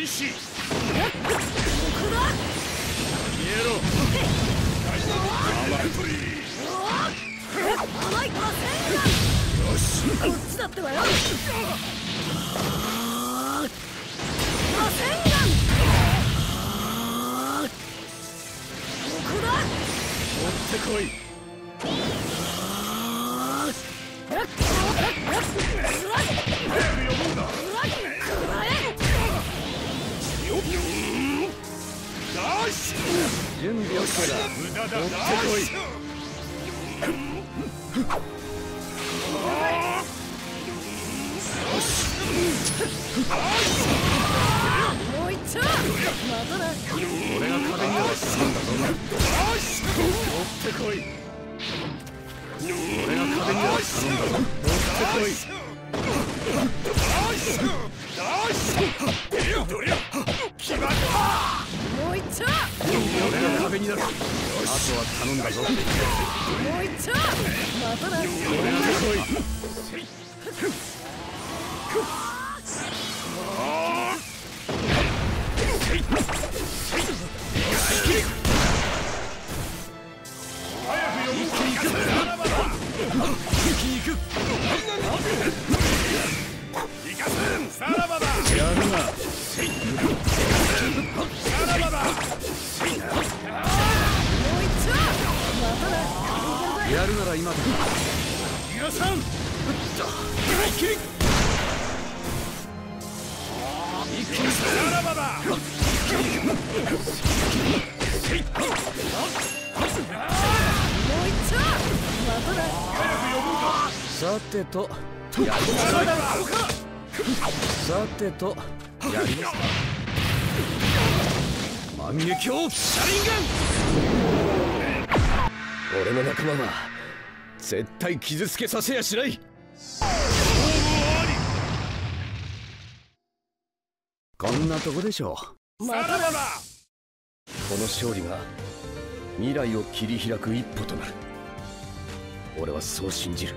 闘開始。ここだ消えろよし。こっちだってばよここだ持ってこいもう一丁まただ俺が壁になる頼んだぞ持ってこい俺が壁になる頼んだぞ持ってこい決まったもう一丁俺が壁になるあとは頼んだぞもう一丁まただ俺がこいさてとやりなさいさてとやりなさい万華鏡シャリンガン。俺の仲間は絶対傷つけさせやしない。こんなとこでしょう。さらばだ。この勝利が未来を切り開く一歩となる。俺はそう信じる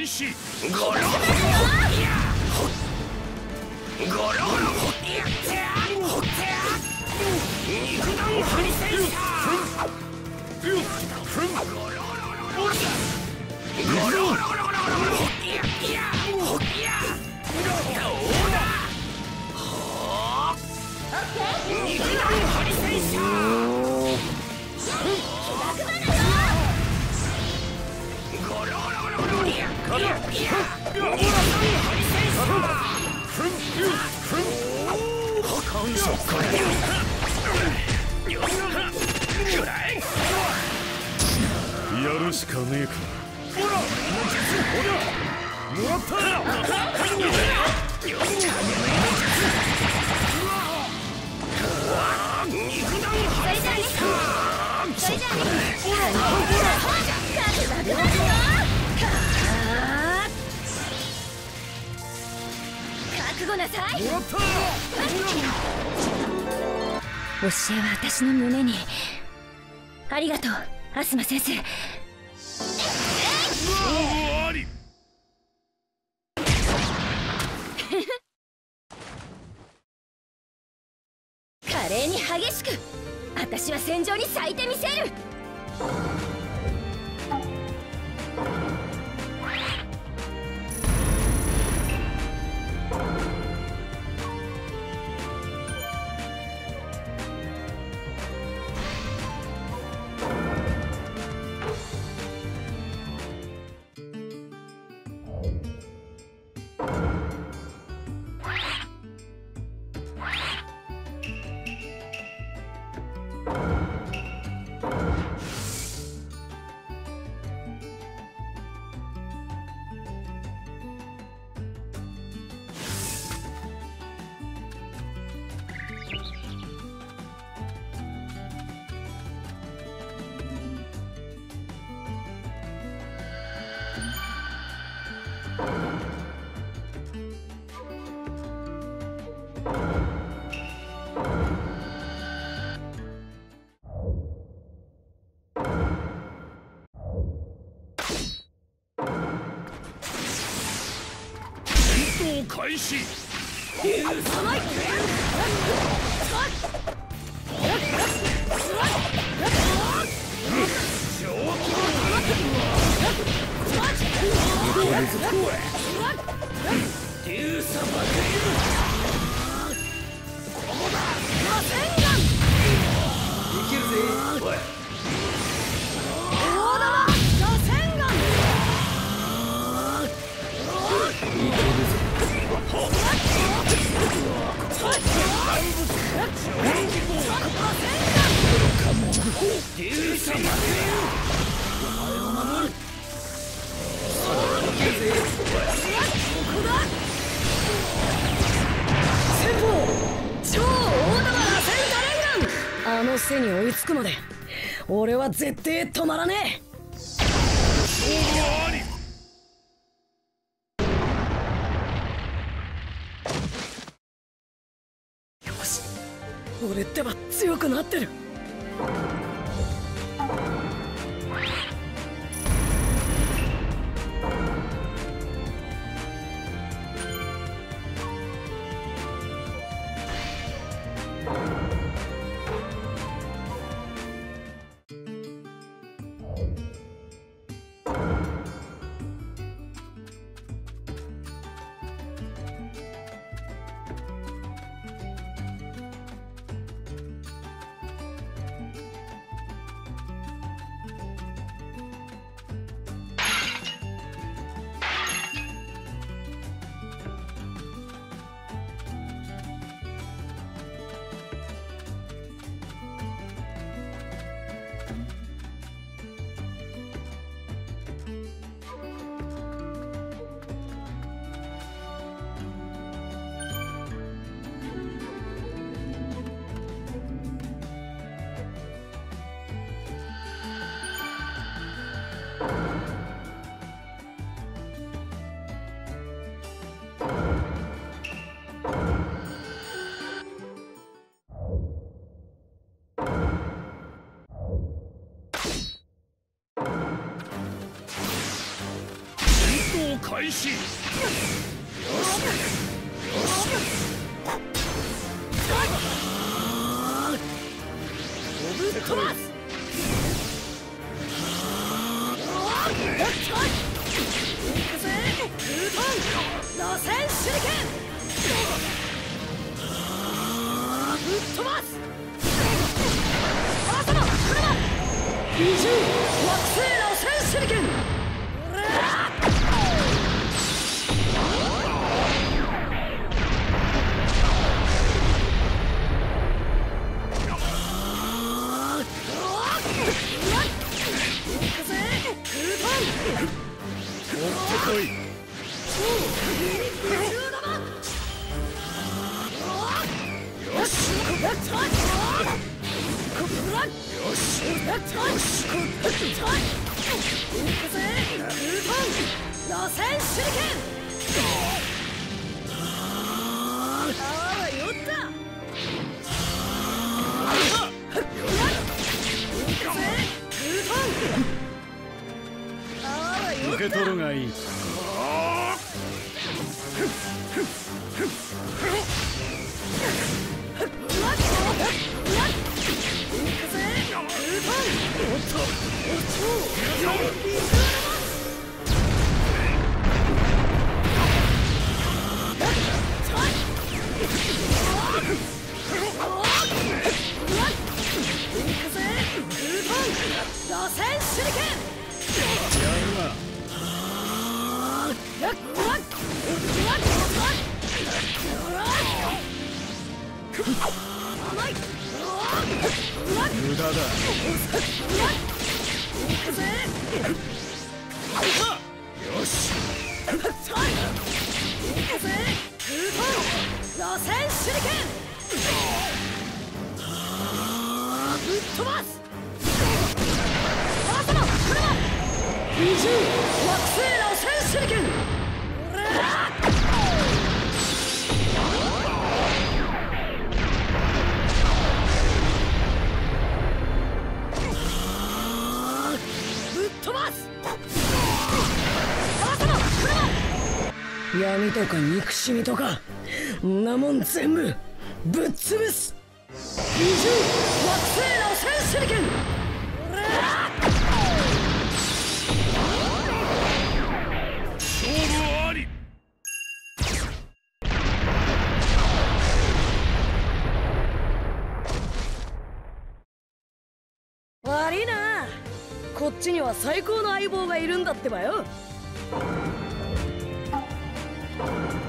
開始。ゴロゴロゴロ肉弾ハリセンサーゴロゴロゴロゴロいやいやいやどうだ肉弾ハリセンサーゴるしかねえかそれじゃあね覚悟なさい。教えは私の胸に。ありがとうアスマ先生。華麗に激しく。私は戦場に咲いてみせる戦闘開始。竜様竜絶対止まらね勝負ありえ。よし俺ってば強くなってる。開始。飛ばす。行くぜ空遁螺旋手裏剣ぶっ飛ばす朝の。車。二重惑星。受け取るがいい。無駄だ。惑星螺旋手裏剣闇とか憎しみとかんなもん全部ぶっ潰す。二重惑星螺旋手裏剣俺勝負あり。悪いな。こっちには最高の相棒がいるんだってばよ戦闘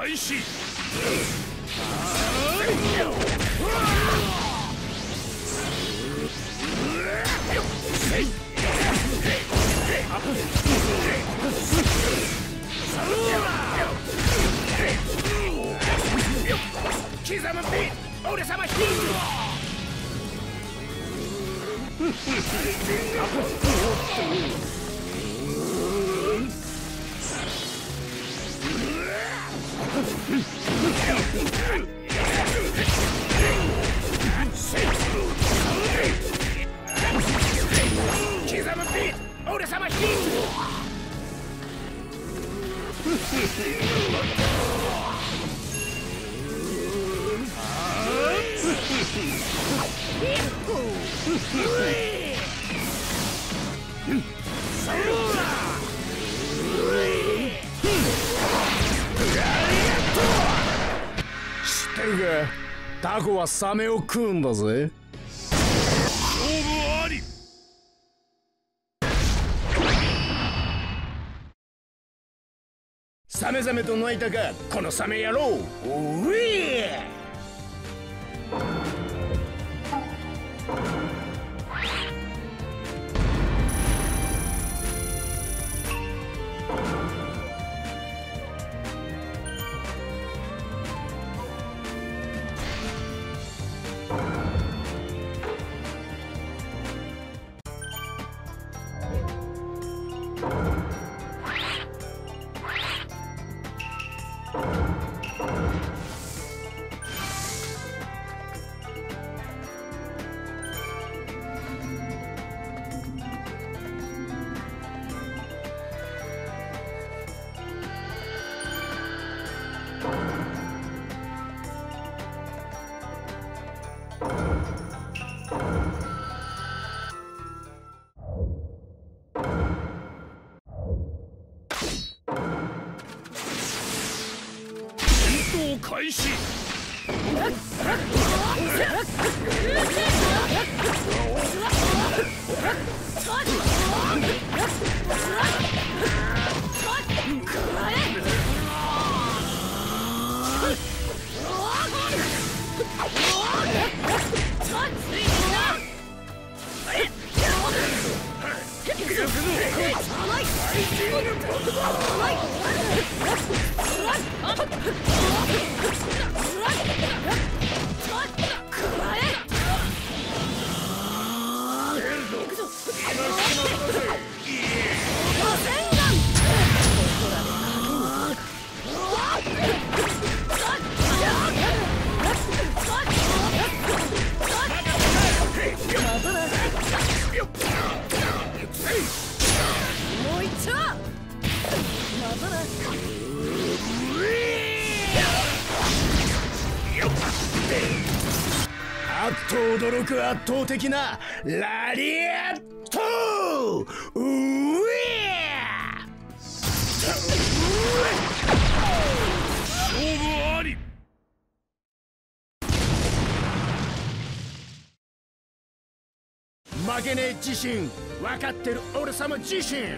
開始。刻むピン俺様ヒー刻 タコはサメを食うんだぜ。目覚めと泣いたかこのサメ野郎。おえ開始と驚く圧倒的なラリアット！うえ勝負あり！負けねえ自信！分かってる俺様自身！